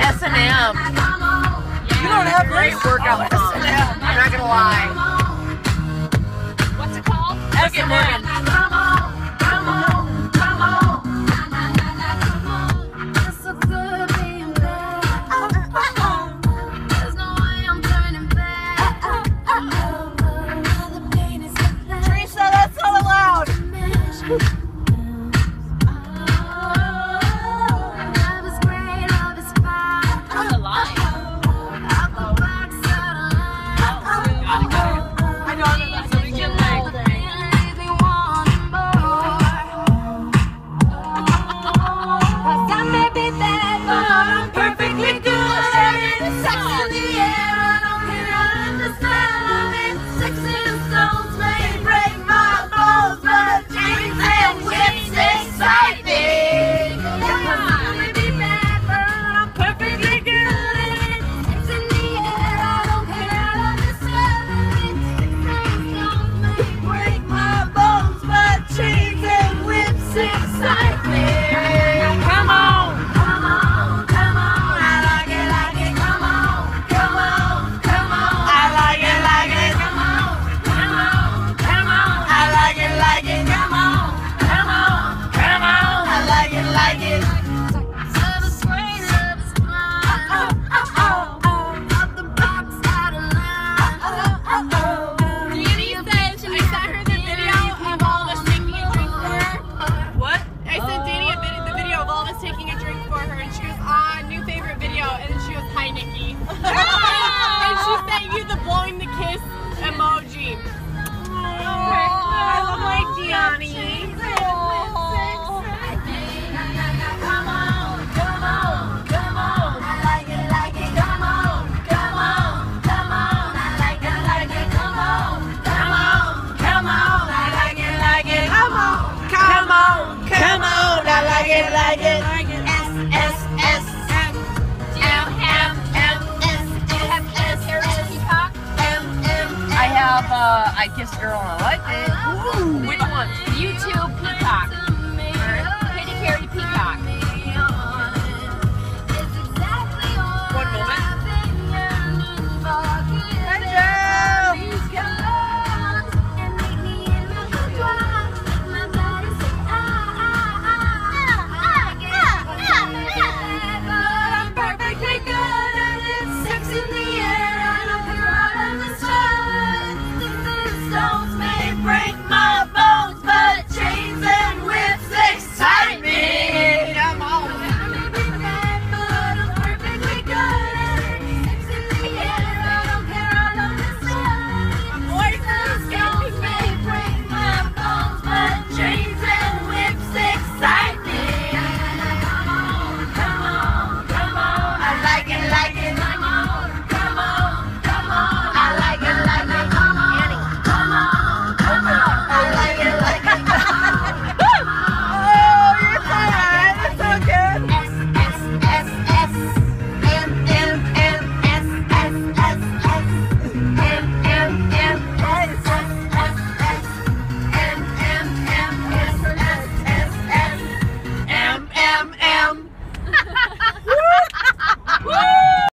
S&M. You don't have great workout I'm not gonna lie. What's it called? S&M. for her, and she was on ah, new favorite video, and she was hi Nikki, and she sent you the blowing the kiss emoji. up uh, I Kissed a Girl and I Liked It. Ooh, which one? YouTube Peacock.